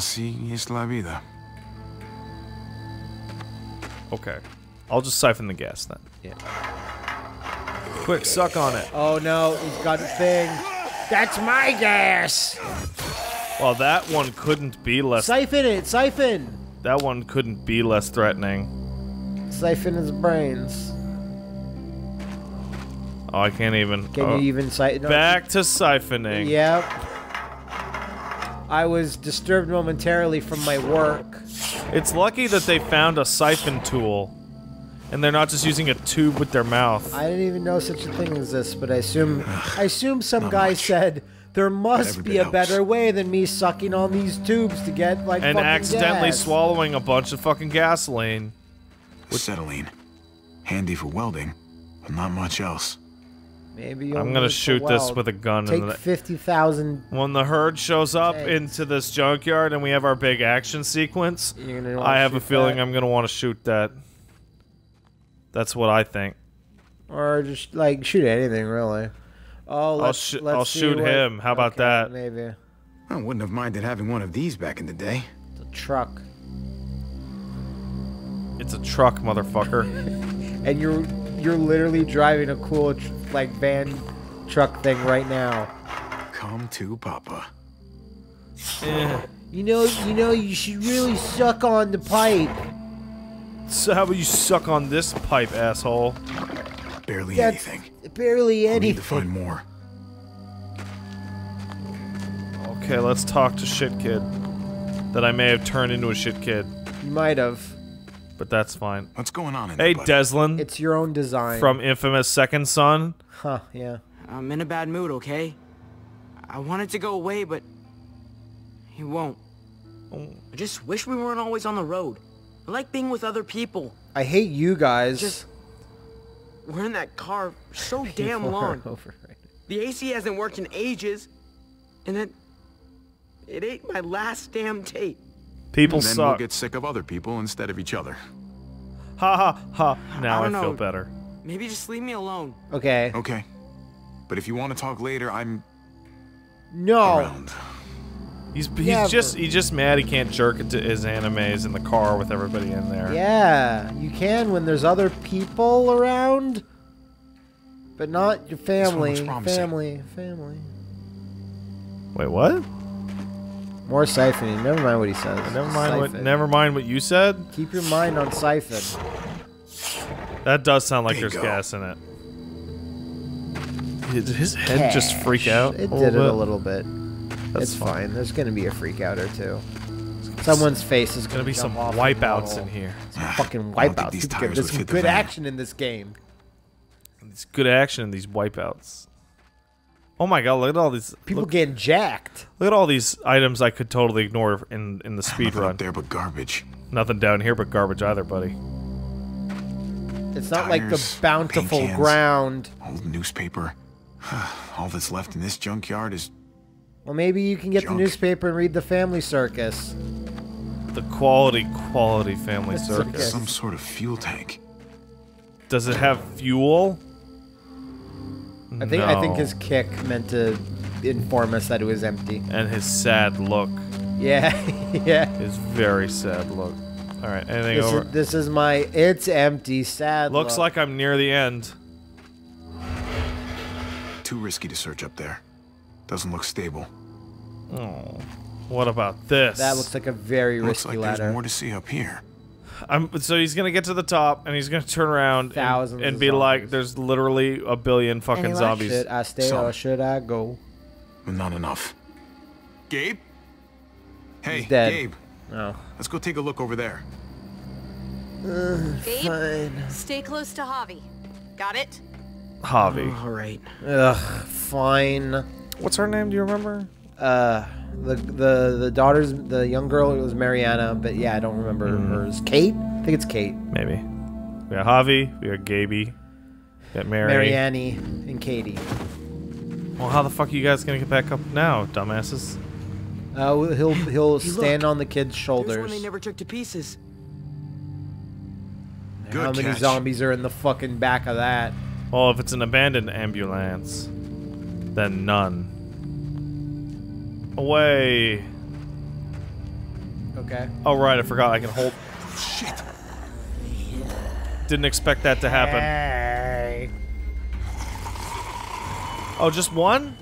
Así es la vida. Okay. I'll just siphon the gas then. Yeah. Quick, suck on it. Oh no, he's got a thing. That's my gas. Well, that one couldn't be less. Siphon it, siphon. that one couldn't be less threatening. Siphon his brains. Oh, I can't even. Can oh. you even siphon? Back to siphoning. Yep. I was disturbed momentarily from my work. It's lucky that they found a siphon tool, and they're not just using a tube with their mouth. I didn't even know such a thing exists, but I assume I assume some Not guy much. said there must be a helps. better way than me sucking on these tubes to get like and fucking accidentally gas. swallowing a bunch of fucking gasoline. Acetylene. Handy for welding, but not much else. Maybe you'll I'm gonna shoot this with a gun. Take and fifty thousand. when the herd shows up Okay. into this junkyard and we have our big action sequence, You're gonna. wanna I have a feeling that. I'm gonna want to shoot that. That's what I think. or just like shoot anything really. Oh, I'll, sh- let's I'll see shoot what- him. How about okay, that? Maybe I wouldn't have minded having one of these back in the day. it's a truck, It's a truck, motherfucker. and you're you're literally driving a cool tr- like van truck thing right now. Come to Papa. Eh. You know, you know, you should really suck on the pipe. So how about you suck on this pipe, asshole? Barely That's anything. barely I'll need to find more. Okay, let's talk to shit kid. That I may have turned into a shit kid, You might have. But that's fine. What's going on in Hey, there, buddy? Delsin It's your own design. from infamous Second Son. Huh? Yeah. I'm in a bad mood, okay? I want it to go away, but he won't. I just wish we weren't always on the road. I like being with other people. I hate you guys. Just we're in that car so damn long. The AC hasn't worked in ages, and it it ate my last damn tape. People And then we'll get sick of other people instead of each other. Ha ha ha. Now I, I feel know. better. Maybe just leave me alone. Okay. Okay. But if you want to talk later, I'm No. around. He's he's Yeah, just he's just mad he can't jerk it to his animes in the car with everybody in there. Yeah, you can when there's other people around, but not your family. Family, family. Wait, what? More siphoning. Never mind what he says. Never mind what never mind what you said. Keep your mind on siphon. That does sound like There there's gas in it. Did his head just freak out? It a did it little a little bit. That's it's fine. There's gonna be a freak out or two. Someone's face is Gonna gonna be some off the wipeouts in here. Some ah, fucking I don't think wipeouts. these People tires get- There's some good action in this game. It's good action in these wipeouts. Oh my god! Look at all these. People look, getting jacked. look at all these items I could totally ignore in in the speed Nothing run. up there but garbage. Nothing down here but garbage either, buddy. It's not like the bountiful cans. ground. Old newspaper. All that's left in this junkyard is Well, maybe you can get Junk. the newspaper and read the Family Circus. The quality, quality family It's circus. Some sort of fuel tank. Does it have fuel? I think I think his kick meant to inform us that it was empty. and his sad look, Yeah, yeah. his very sad look. All right, anything This over? is, this is my it's empty sad. Looks look. like I'm near the end. Too risky to search up there. Doesn't look stable. Oh, what about this? that looks like a very Looks risky like ladder. there's more to see up here. I'm, so he's gonna get to the top and he's gonna turn around and, Thousands and of be like, zombies. "There's literally a billion fucking Anyway, zombies." Should I stay Some. or should I go? Not enough. Gabe? Hey, He's dead. Gabe. No. Let's go take a look over there. Gabe, Fine. stay close to Javi. Got it? Javi. All right. Ugh. Fine. What's her name? Do you remember? Uh, the the the daughter's the young girl it was Mariana, but yeah, I don't remember Mm. hers. Kate. I think it's Kate. Maybe. We got Javi. We got Gaby. We got Mary. Marianne and Katie. Well, how the fuck are you guys gonna get back up now, dumbasses? Uh, he'll he'll Hey, stand look. on the kid's There's shoulders. one they never took to pieces. Good How many zombies are in the fucking back of that? Well, if it's an abandoned ambulance, then none. Away. Okay. Oh right, I forgot I can hold. Shit. Didn't expect that to happen. Hey. Oh, just one?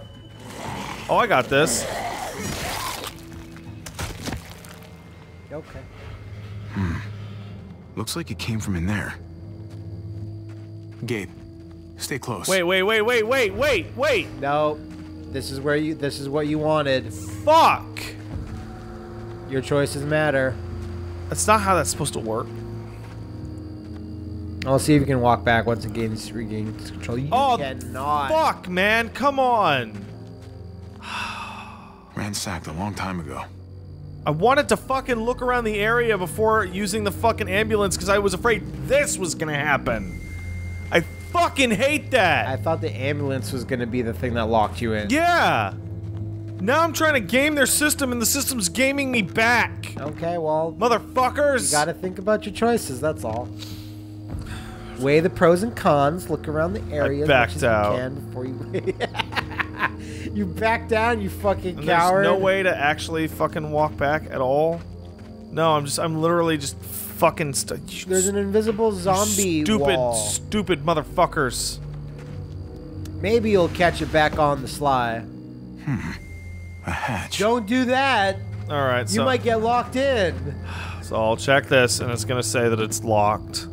Oh, I got this. Okay. Hmm. Looks like it came from in there. Gabe, stay close. Wait, wait, wait, wait, wait, wait, wait. No. This is where you. This is what you wanted. Fuck. Your choices matter. That's not how that's supposed to work. I'll see if you can walk back once it gains regains control. You Oh, cannot. Fuck, man. Come on. Ransacked a long time ago. I wanted to fucking look around the area before using the fucking ambulance because I was afraid this was gonna happen. Fucking hate that. I thought the ambulance was gonna be the thing that locked you in. yeah. Now I'm trying to game their system and the system's gaming me back. Okay, well, Motherfuckers. you gotta think about your choices. That's all. Weigh the pros and cons. Look around the area as much as you out. can before you. you back down, you fucking And coward. There's no way to actually fucking walk back at all. No, I'm just, I'm literally just fucking. St- There's an invisible zombie stupid, wall. stupid motherfuckers. Maybe you'll catch it back on the sly. Hmm. A hatch. Don't do that. All right, You so, might get locked in. so I'll check this, and it's gonna say that it's locked.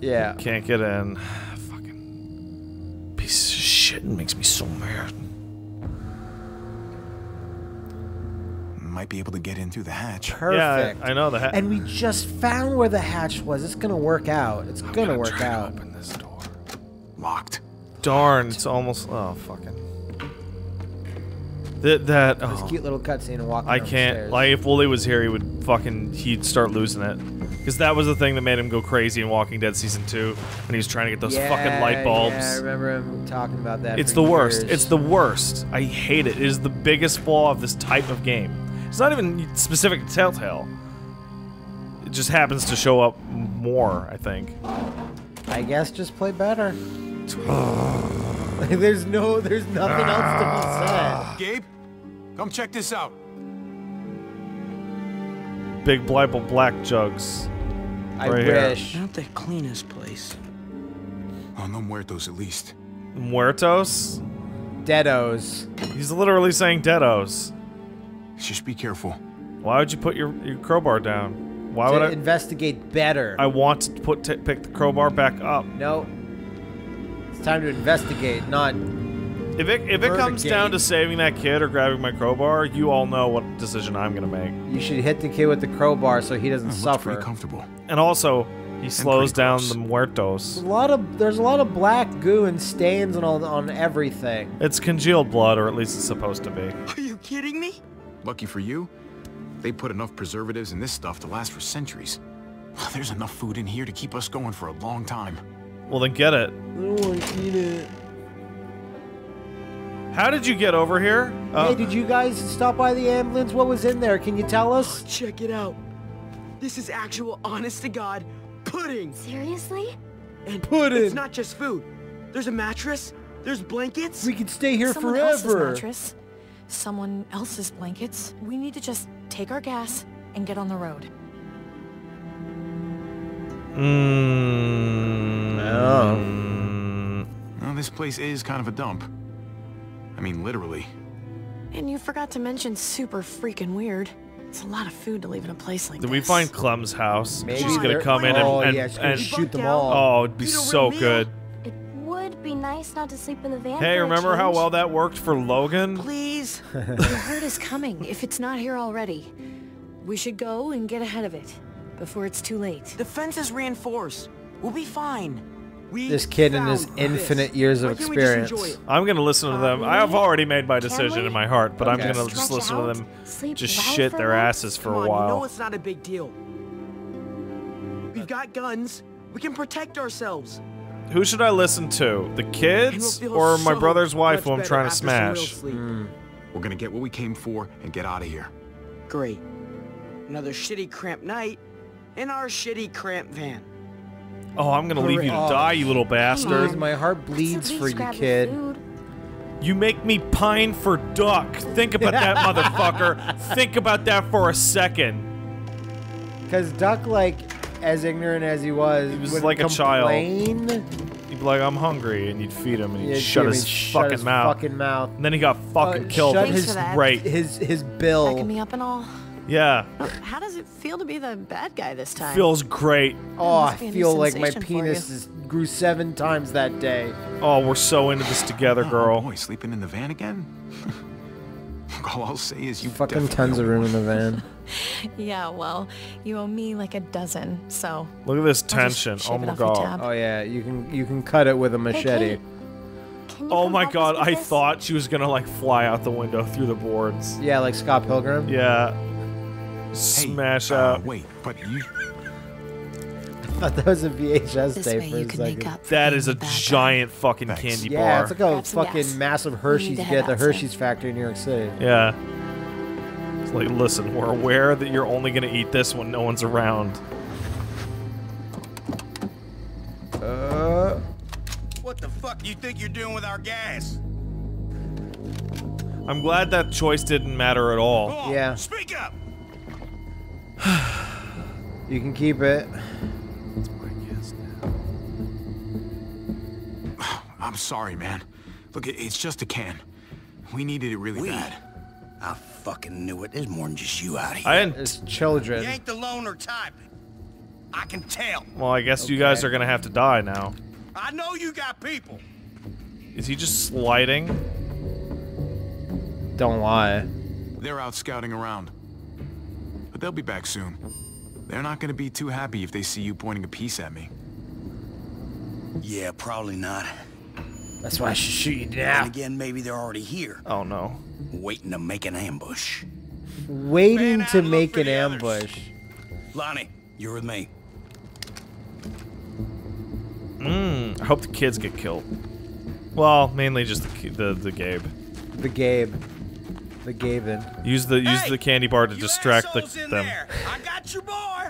Yeah. Can't get in. Fucking piece of shit. It makes me so mad. Might be able to get in through the hatch. Perfect. Yeah, I, I know the hatch. And we just found where the hatch was. It's gonna work out. It's I'm gonna, work try to out. Open this door. Locked. Darn, it's almost. Oh fucking. That that. This Oh. cute little cutscene and walking I can't. stairs. Like, if Wooly was here, he would fucking. He'd start losing it. Because that was the thing that made him go crazy in Walking Dead Season 2 when he was trying to get those yeah, fucking light bulbs. Yeah, I remember him talking about that. it's for the worst. It's the worst. I hate it. It is the biggest flaw of this type of game. It's not even specific to Telltale. It just happens to show up more, I think. I guess just play better. there's no, there's nothing else to be said. Ah. Gabe, come check this out. Big Blibble Black Jugs. I right here. wish. Not the cleanest place. Oh, no muertos at least. Muertos? Deados. He's literally saying deados. Just be careful. Why would you put your, your crowbar down? Why to would I? investigate better. I want to put t- pick the crowbar back up. no. It's time to investigate, not. If it if it comes down to saving that kid or grabbing my crowbar, you all know what decision I'm gonna make. You should hit the kid with the crowbar so he doesn't Looks suffer. pretty comfortable. And also, he slows down close. the muertos. A lot of there's a lot of black goo and stains on all, on everything. It's congealed blood, or at least it's supposed to be. Are you kidding me? Lucky for you, they put enough preservatives in this stuff to last for centuries. There's enough food in here to keep us going for a long time. Well, then get it. I don't want to eat it. How did you get over here? Uh, hey, did you guys stop by the ambulance? What was in there? Can you tell us? Check it out. This is actual, honest to God, pudding. Seriously? And Pudding. it's not just food. There's a mattress. There's blankets. We could stay here Someone else's forever. mattress. Someone else's blankets. We need to just take our gas and get on the road. mm, Oh. Well, this place is kind of a dump. I mean, literally. And you forgot to mention super freaking weird. It's a lot of food to leave in a place like Did this. we find Clem's house? Maybe She's gonna come in oh, and, and, yeah, she's and- shoot them all. oh, it'd be Eat so real meal. good. It would be nice not to sleep in the van. Hey, for a remember how well that worked for Logan? Please. The herd is coming, if it's not here already. We should go and get ahead of it, before it's too late. The fence is reinforced. We'll be fine. We This kid and his found this. infinite years of Why can't we just experience. I'm gonna listen to them. I have already made my decision in my heart, but I'm gonna just Stretch listen to them just shit their once? asses for Come a on, while. you know it's not a big deal. We've got guns. We can protect ourselves. Who should I listen to? The kids or my so brother's wife much who I'm trying to after some real smash? sleep. Hmm. We're gonna get what we came for and get out of here. Great. Another shitty cramped night in our shitty cramped van. Oh, I'm gonna leave you to Oh. die, you little bastard. my heart bleeds for you, kid. food. You make me pine for duck. Think about that, motherfucker. Think about that for a second. Because Duck, like, as ignorant as he was, He was would like a child. He'd be like, "I'm hungry," and you'd feed him, and he'd Yeah, shut Jimmy, his shut fucking his mouth. Fucking mouth. And then he got fucking Uh, killed. Shut his for that. Right. his his Backing bill. me up and all. Yeah, How does it feel to be the bad guy this time? feels great. Oh, I must be a new feel like my penis is, grew seven times that day. Oh, we're so into this together, Oh, girl. boy, sleeping in the van again? All I'll say is you Fucking tons of room in the van. Yeah, well, you owe me like a dozen, so. Look at this tension. Oh my god. tab. Oh yeah, you can you can cut it with a machete. Kate, can you Oh my god, I this? thought she was gonna like fly out the window through the boards. Yeah, like Scott Pilgrim. Yeah. Hey, Smash uh, out. Wait, but you... I thought that was a VHS This tape way for a second. make up. for That being is a the bad guy. giant fucking Thanks. candy Yeah, bar. it's like a Grab fucking gas. massive Hershey's to get at the. Hershey's factory in New York City. Yeah. It's like, listen, we're aware that you're only gonna eat this when no one's around. Uh, What the fuck do you think you're doing with our gas? I'm glad that choice didn't matter at all. on, Yeah. Speak up. you can keep it. I'm sorry, man. Look, it's just a can. We needed it really We? bad. I fucking knew it. There's more than just you out here. I didn't. It's children. You ain't the loner type. I can tell. Well, I guess you guys are gonna have to die now. I know you got people. Is he just sliding? Don't lie. They're out scouting around. But they'll be back soon. They're not gonna be too happy if they see you pointing a piece at me. Yeah, probably not. That's why I should shoot you And again, maybe they're already here, Oh no. waiting to make an ambush. Waiting Man, to make an the others. ambush. Lonnie, you're with me. Mmm. I hope the kids get killed. Well, mainly just the ki- the, the Gabe. The Gabe. The Gaben. Use the use Hey, the candy bar to distract the, them. There. I got your boy.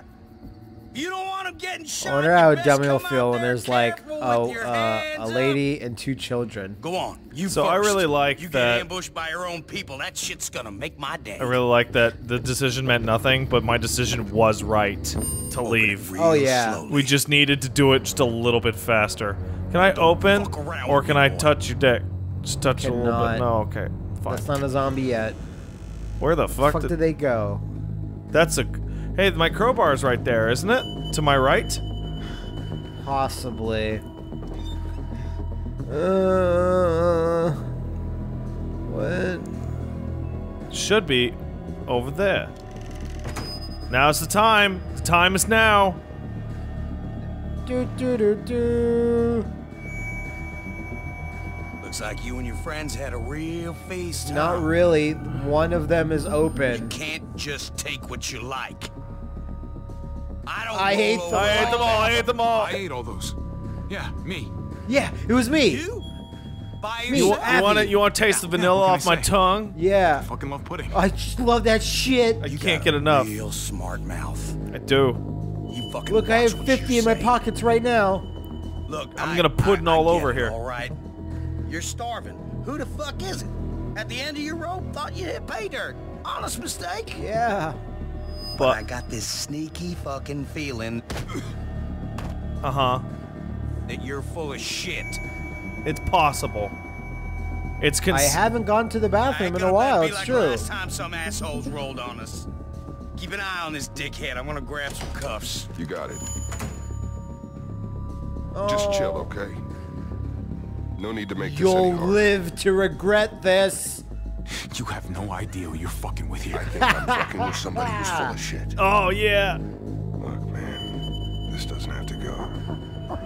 You don't want him getting shot. I wonder how best dumb he'll feel when there's like careful with oh, uh, hands a up. lady and two children. Go on, you So I really like you that- get ambushed by your own people. That shit's gonna make my day. I really like that the decision meant nothing, but my decision was right to leave. Oh, yeah. slowly. We just needed to do it just a little bit faster. Can I open, fuck around or can me, I touch your dick? Just touch it a little bit. No, okay, fine. That's not a zombie yet. Where the fuck, Fuck did, did they go? That's a. Hey, my crowbar's right there, isn't it? To my right. Possibly. Uh, what? Should be over there. Now's the time. The time is now. Do do do do. Looks like you and your friends had a real feast. huh? Not really. One of them is open. You open. can't just take what you like. I don't. I hate roll the- I over ate them all. I ate them all. I ate all those. Yeah, me. Yeah, it was me. You? By Me. You, you want to? You want to taste the vanilla what off my tongue? Yeah. I Fucking love pudding. I just love that shit. You You can't get a enough. Real smart mouth. I do. You fucking Look, I have 50 you in my pockets right now. Look, I'm I- gonna pudding I- I all get over it, here. All right, you're starving. Who the fuck is it? At the end of your rope, thought you hit pay dirt. Honest mistake. Yeah. But I got this sneaky fucking feeling uh huh. that you're full of shit. It's possible. It's cons- I haven't gone to the bathroom in a while. It's like true. Last time some assholes rolled on us. Keep an eye on this dickhead. I'm gonna grab some cuffs. You got it. Just chill, Oh, okay? No need to make this You'll any harder. live to regret this. You have no idea who you're fucking with here. I think I'm fucking with somebody who's full of shit. Oh yeah. Look, man, this doesn't have to go.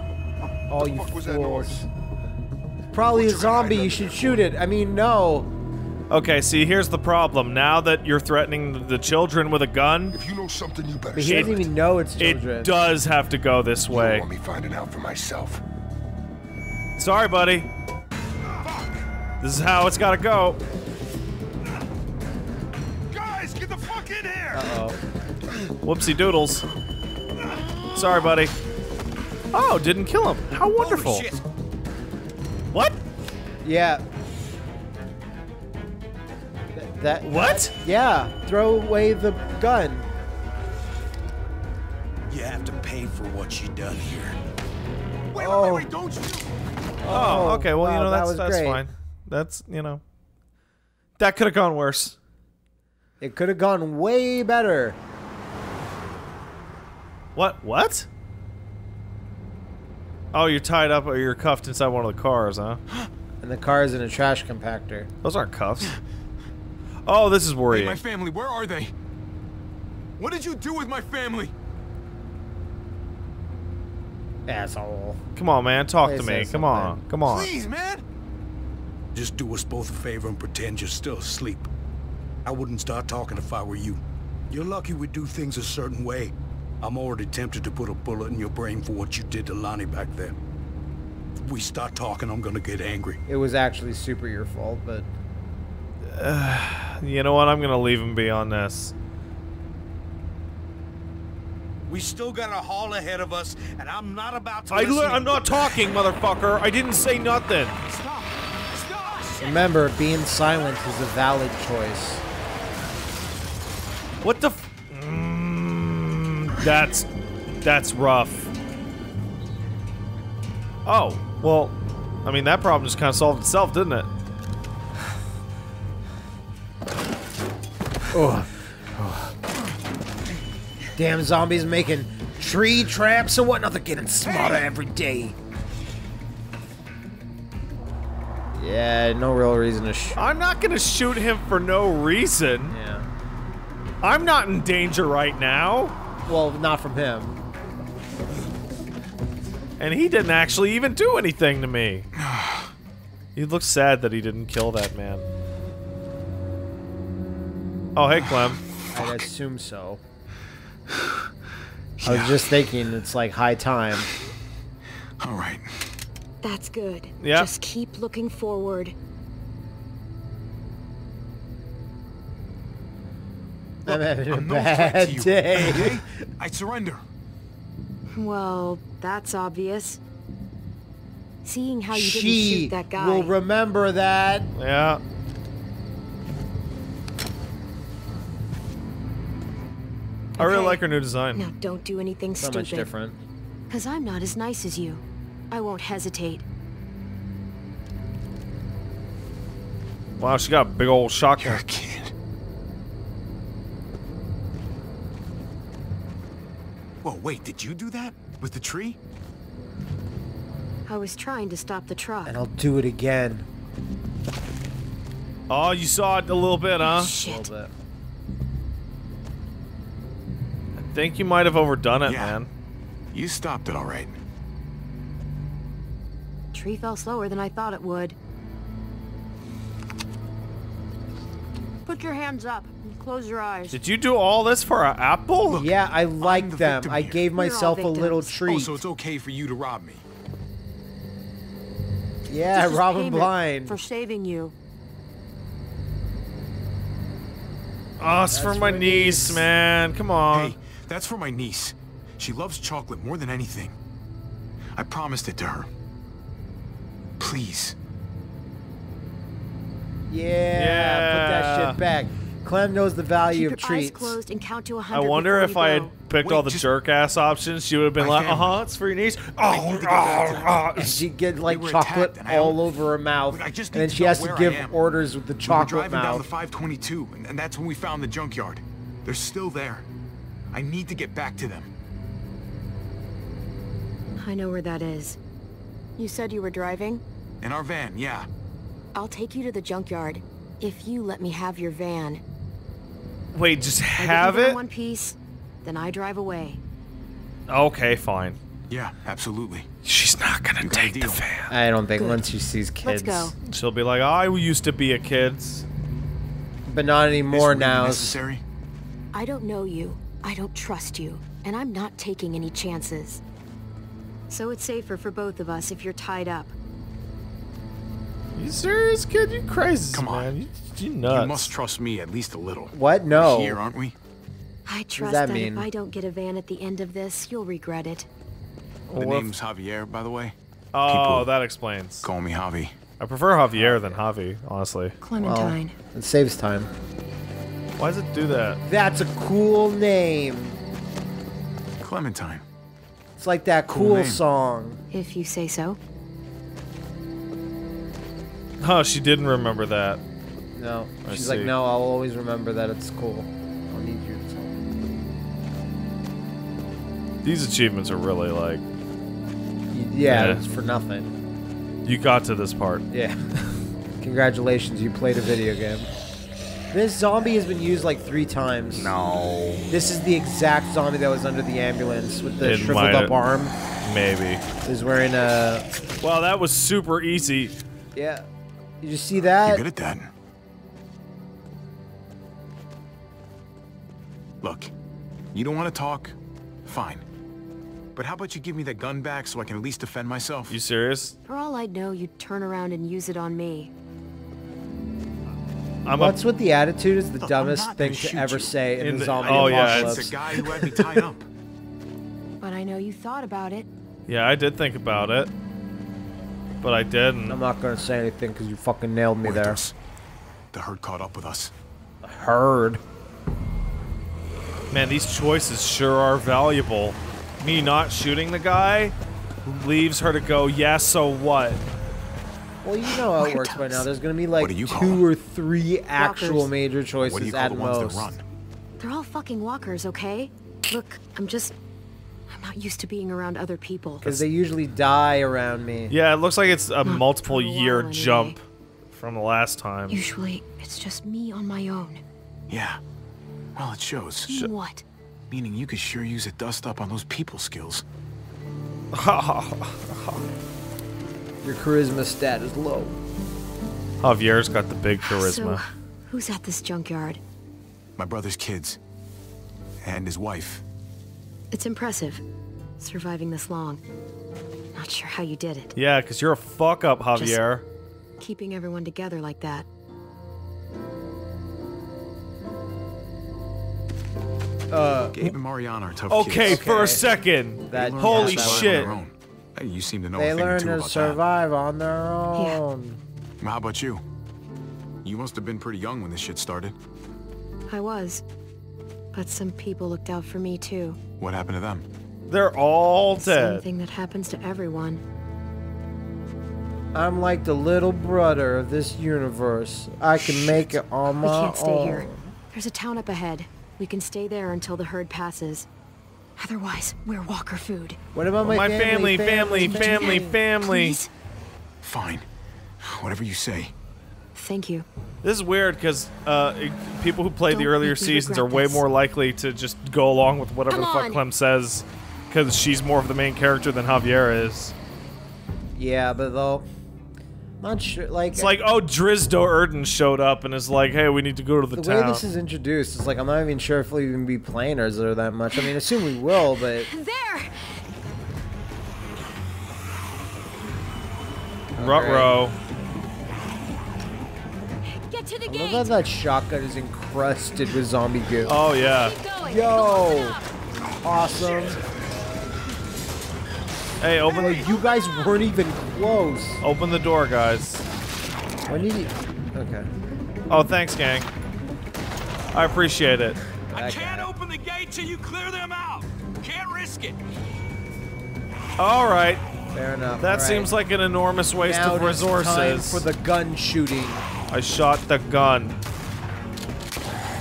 Oh, you fuck was that fools. noise? Probably a What you gonna hide zombie. You should shoot it. I mean, no. Okay, see, here's the problem. Now that you're threatening the- the children with a gun, If you know something, you better But he doesn't it. even know it's children. it does have to go this You don't way. want me finding out for myself. Sorry, buddy. Fuck. This is how it's gotta go. Uh-oh. Whoopsie doodles. Sorry, buddy. Oh, didn't kill him. How wonderful. Holy shit. What? Yeah. Th- that. What? Yeah. Throw away the gun. You have to pay for what you done here. Wait, Oh. wait, wait, wait, don't you? Oh, okay. Well, you oh, know that's was that's great. fine. That's you know. That could have gone worse. It could have gone way better. What? What? Oh, you're tied up or you're cuffed inside one of the cars, huh? And the car is in a trash compactor. Those aren't cuffs. Oh, this is Hey, worrying. my family, where are they? What did you do with my family? Asshole. Come on, man. Talk They to me. said Come on. Come on. Please, man. Just do us both a favor and pretend you're still asleep. I wouldn't start talking if I were you. You're lucky we do things a certain way. I'm already tempted to put a bullet in your brain for what you did to Lonnie back then. If we start talking, I'm gonna get angry. It was actually super your fault, but You know what? I'm gonna leave him be on this. We still got a haul ahead of us, and I'm not about to I listen li- to I'm not talking, motherfucker. I didn't say nothing. Stop. Stop. remember, being silent is a valid choice. What the? F- mm, that's that's rough. Oh well, I mean that problem just kind of solved itself, didn't it? Damn zombies making tree traps and whatnot. They're getting smarter every day. Yeah, no real reason to sh- I'm not gonna shoot him for no reason. Yeah. I'm not in danger right now, Well, not from him. and he didn't actually even do anything to me. He looks sad that he didn't kill that man. Oh, hey, Clem. I'd assume so. I was just thinking it's like high time. All right. That's good. Yeah. Just keep looking forward. I'm having a I'm no bad to day. Okay? I surrender. Well, that's obvious. Seeing how you didn't She shoot that guy. will remember that. Yeah. I really Okay. like her new design. now don't do anything So stupid. much different. Cause I'm not as nice as you. I won't hesitate. Wow, she got a big old You're shotgun. Whoa, wait, did you do that? With the tree? I was trying to stop the truck. And I'll do it again. Oh, you saw it a little bit, huh? A Shit. little bit. I think you might have overdone it, Yeah. man. You stopped it all right. Tree fell slower than I thought it would. Put your hands up and close your eyes. Did you do all this for an apple? Look, Yeah, I like the them. I gave We're myself a little treat. Oh, so it's okay for you to rob me. yeah, This is Robin Blind. For saving you. Oh, it's for my niece, man. Come on. Hey, that's for my niece. She loves chocolate more than anything. I promised it to her. Please. Yeah, yeah. put that shit back. Clem knows the value Keep of your eyes treats. closed and count to a I hundred. wonder if I go. had picked Wait, all the just- jerk ass options, she would have been My like, uh family. huh, it's for your niece. Oh, need to get back to oh, oh. She get like chocolate attacked, and I all over her mouth, I just and then she has to give orders with the We were chocolate driving down the 522, and, and that's when we found the junkyard. They're still there. I need to get back to them. I know where that is. You said you were driving? In our van, yeah. I'll take you to the junkyard. If you let me have your van. Wait, just have give it? one piece, then I drive away. Okay, fine. Yeah, absolutely. She's not gonna You got a take the deal. fan. I don't think Good. once she sees Let's kids, go. She'll be like, I used to be a kid. but not This anymore really now. necessary? I don't know you. I don't trust you. And I'm not taking any chances. So it's safer for both of us if you're tied up. You serious, kid? You crazy, Come on. man. You, you nuts. You must trust me at least a little. What? No. We're here, aren't we? I trust that that, mean? if I don't get a van at the end of this, you'll regret it. The What name's Javier, by the way. Oh, people- that explains. Call me Javi. I prefer Javier than Javi, honestly. Clementine. It saves time. Why does it do that? That's a cool name. Clementine. It's like that Cool cool, song. If you say so. Oh, she didn't remember that. No. I She's like, no, I'll always remember that it's cool. I'll need you to tell me. These achievements are really like. Yeah, Yeah. it's for nothing. you got to this part. Yeah. Congratulations, you played a video game. This zombie has been used like three times. No. This is the exact zombie that was under the ambulance with the It shriveled up arm. Maybe. Is wearing a. Wow, that was super easy. Yeah. Did you see that? You're that? good at that. Look, you don't want to talk? Fine. But how about you give me that gun back so I can at least defend myself? You serious? For all I'd know, you'd turn around and use it on me. I'm What's with the attitude is the Look, dumbest thing gonna ever you. say in, In the the- zombie oh, yeah, apocalypse. It's the guy who had me tied up. But I know you thought about it. yeah, I did think about it, but I didn't. I'm not gonna say anything because you fucking nailed me there. The herd caught up with us. Heard. Man, these choices sure are valuable. Me not shooting the guy leaves her to go, yeah, so what? Well, you know how it works by now. There's gonna be like you two or three actual Walkers. major choices What do you call at the ones most. that run? They're all fucking walkers, okay? Look, I'm just... I'm not used to being around other people. Because they usually die around me. Yeah, it looks like it's a Not multiple a while, year anyway. jump from the last time. Usually, it's just me on my own. Yeah. Well, it shows. Mean what? Meaning you could sure use a dust up on those people skills. Your charisma stat is low. Javier's got the big charisma. So, who's at this junkyard? My brother's kids. And his wife. It's impressive, surviving this long. Not sure how you did it. yeah, because you're a fuck up, Javier. Keeping everyone together like that. Uh, Gabe and Mariana are tough Okay, kids. for a second. That- Holy to shit. on their own. Hey, you seem to know they a thing or learn two to about that. survive on their own. Well, How about you? You must have been pretty young when this shit started. I was. But some people looked out for me too. What happened to them? They're all Same dead. thing that happens to everyone. I'm like the little brother of this universe. I can make it on my We my can't stay own. here. There's a town up ahead. We can stay there until the herd passes. Otherwise, we're walker food. What about my, My family, family, Would you family, mind, family. please? Fine. Whatever you say. Thank you. This is weird because uh, people who played the Don't earlier seasons are way this. more likely to just go along with whatever Come the fuck on. Clem says because she's more of the main character than Javier is. Yeah, but though, not sure. Like, It's like, oh, Drizzt Do'Urden showed up and is like, hey, we need to go to the, the town. way this is introduced, it's like I'm not even sure if we'll even be playing or that much. I mean, assume we will, but There! Rutro. Get to the I gate! love how that shotgun is encrusted with zombie goo. Oh, yeah. Yo, awesome! Hey, open, Like you guys weren't even close. open the door, guys. When did you? Okay. Oh, thanks, gang. I appreciate it. I can't open the gate till you clear them out. Can't risk it. All right. Fair enough. That All right. seems like an enormous waste now of it is time resources. for the gun shooting. I shot the gun.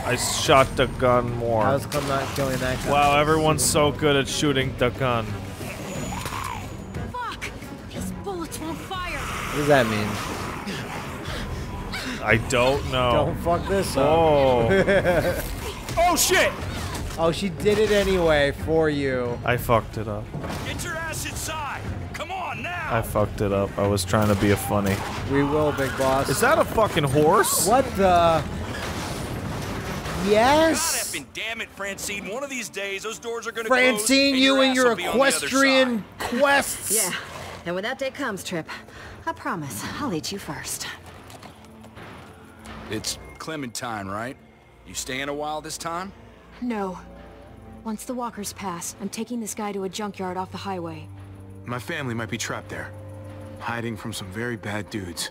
I shot the gun more. How's come not killing that guy? Wow, everyone's so good at shooting the gun. Does that mean? I don't know. Don't fuck this up. Oh. oh shit! Oh, she did it anyway for you. I fucked it up. Get your ass inside. Come on now. I fucked it up. I was trying to be a funny. We will, big boss. Is that a fucking horse? What the? Yes. God effing damn it, Francine. One of these days, those doors are gonna Francine, close, you and ass your will be on the other equestrian quests. Yeah, and when that day comes, Trip, I promise I'll eat you first. It's Clementine, right? You staying a while this time? No. Once the walkers pass, I'm taking this guy to a junkyard off the highway. My family might be trapped there. Hiding from some very bad dudes.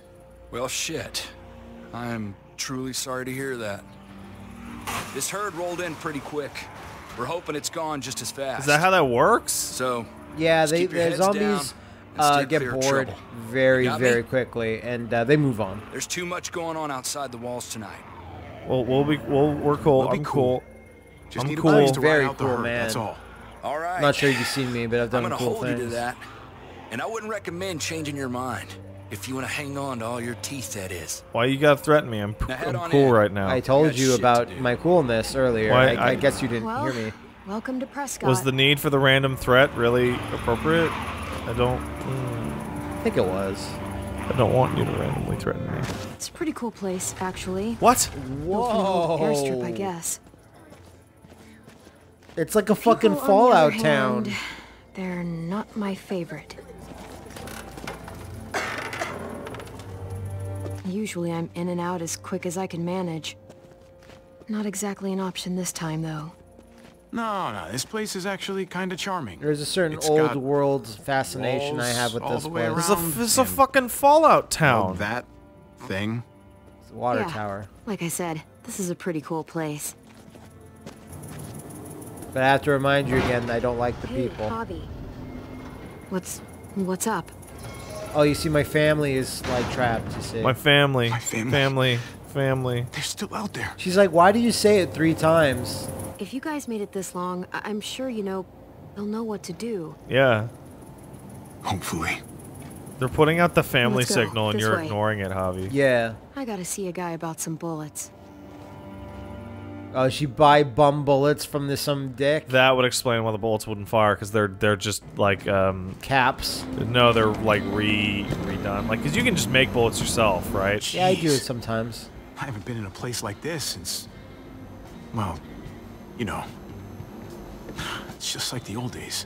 Well, shit. I am truly sorry to hear that. This herd rolled in pretty quick. We're hoping it's gone just as fast. Is that how that works? So, Yeah, they keep the zombies down and uh, get bored trouble. very, me? very quickly, and uh, they move on. there's too much going on outside the walls tonight. Well, we'll be, we'll, we're cool. We'll be I'm cool. cool. Just I'm need cool. a place to Very ride out the cool, herd, man. that's all. All right. I'm not sure you've seen me, but I've I'm done gonna cool hold things. you to that. And I wouldn't recommend changing your mind. If you want to hang on to all your teeth, that is. Why you gotta threaten me? I'm, p- Now head I'm cool in. right now. I told got you shit to about my coolness earlier. Why, I, I, I- guess you didn't Well, hear me. welcome to Prescott. Was the need for the random threat really appropriate? I don't. mm, I think it was. I don't want you to randomly threaten me. It's a pretty cool place, actually. What? Built from an airstrip, I guess. It's like a fucking People, on the Fallout other town. hand, they're not my favorite. Usually I'm in and out as quick as I can manage. Not exactly an option this time, though. No, no, this place is actually kind of charming. There's a certain It's old world fascination I have with this the way place. This is a, Around this is a fucking Fallout Oh, town. that thing. It's a water Yeah. tower. Like I said, this is a pretty cool place. But I have to remind you again, I don't like the Hey, people. Javi. What's what's up? Oh, you see, my family is like trapped. You see. My family. My family. Family. Family. They're still out there. She's like, why do you say it three times? If you guys made it this long, I- I'm sure you know they'll know what to do. Yeah. Hopefully. They're putting out the family Let's signal and you're way. ignoring it, Javi. Yeah. I gotta see a guy about some bullets. Oh, she buy bum bullets from this some dick. That would explain why the bullets wouldn't fire because they're they're just like um Caps. no they're like re redone like because you can just make bullets yourself right Yeah, I do it sometimes. I haven't been in a place like this since. Well, you know. It's just like the old days.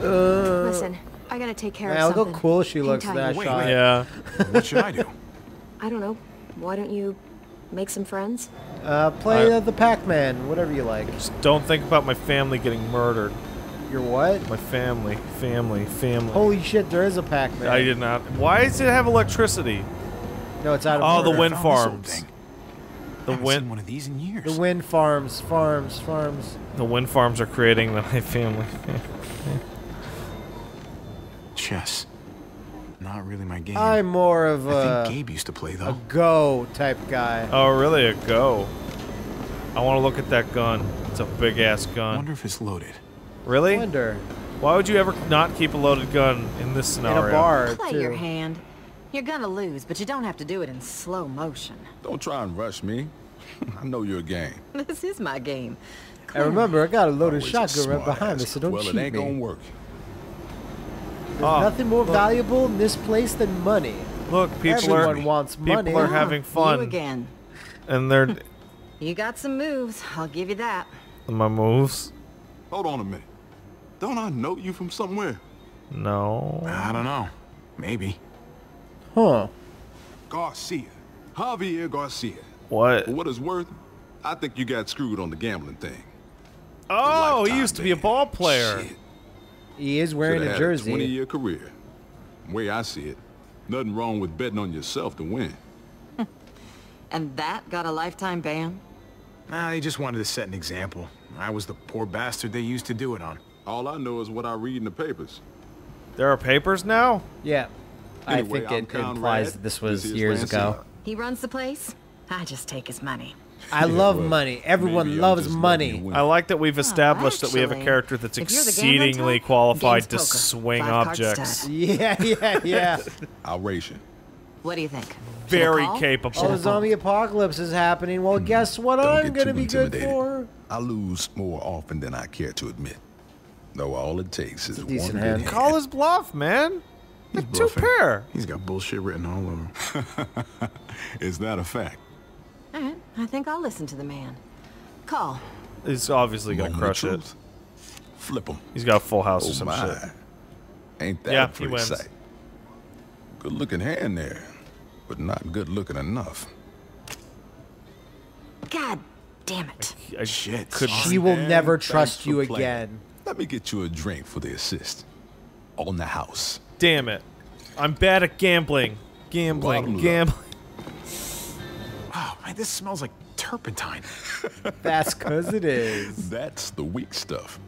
Uh, Listen, I gotta take care man, of look something. how cool she looks tight. in that Wait, shot. wait. yeah What should I do? I don't know. Why don't you make some friends? Uh, play I- uh, the Pac-Man, whatever you like. just don't think about my family getting murdered Your what? my family family family Holy shit, there is a Pac-Man. I did not why does it have electricity No, it's out of Oh, the wind Found this old farms. Thing. the wind one of these in years. The wind farms, farms, farms. the wind farms are creating the my family Chess. Not really my game. I'm more of a. I think Gabe used to play though. a go type guy. oh really a go I want to look at that gun it's a big ass gun. I wonder if it's loaded. really Wonder. why would you ever not keep a loaded gun in this In scenario a bar, Play too. your hand. You're gonna lose, but you don't have to do it in slow motion. Don't try and rush me. I know your game. This is my game. And remember, I got a loaded Always shotgun right smart behind me, so don't well, cheat it ain't me. gonna work. There's Oh, nothing more look. valuable in this place than money. Look, people Everyone are wants people money. are Ah, having You fun, again. and they're You got some moves. I'll give you that. my moves. Hold on a minute. Don't I know you from somewhere? No, I don't know. Maybe. Huh. Garcia. Javier Garcia. what? For what it's worth, I think you got screwed on the gambling thing. Oh, he used to be a ball player. Shit. He is wearing Coulda a had jersey. 20-year career. The way I see it, nothing wrong with betting on yourself to win. And that got a lifetime ban? Nah, they just wanted to set an example. I was the poor bastard they used to do it on. All I know is what I read in the papers. There are papers now. Yeah. I Anyway, think I'm it Conrad. implies that this was years ago. He runs the place? I just take his money. I Yeah, love well, money. Everyone loves money. I like that we've oh, established that we have a character that's if you're the gambling exceedingly type, qualified to poker. swing Five objects. Yeah, yeah, yeah. I'll raise you. What do you think? Very call? capable. oh, zombie apocalypse is happening. Well, hmm. guess what Don't I'm gonna be good for? I lose more often than I care to admit. Though all it takes is one good hand. hand. Call his bluff, man. He's Two bluffing. pair. He's got bullshit written all over. Him. Is that a fact? All right, I think I'll listen to the man. Call. He's obviously gonna Moment crush it. Flip him. He's got a full house or Oh some my. shit. Ain't that Yeah, a he pretty wins. sight? Good looking hand there, but not good looking enough. God damn it. I Shit. couldn't. She will And never trust for you playing. again. Let me get you a drink for the assist. On the house. Damn it. I'm bad at gambling. Gambling. Bottom up. Gambling. Oh, man, this smells like turpentine. That's because it is. That's the weak stuff.